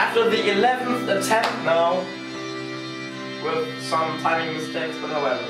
After the 11th attempt now, with some timing mistakes, but however.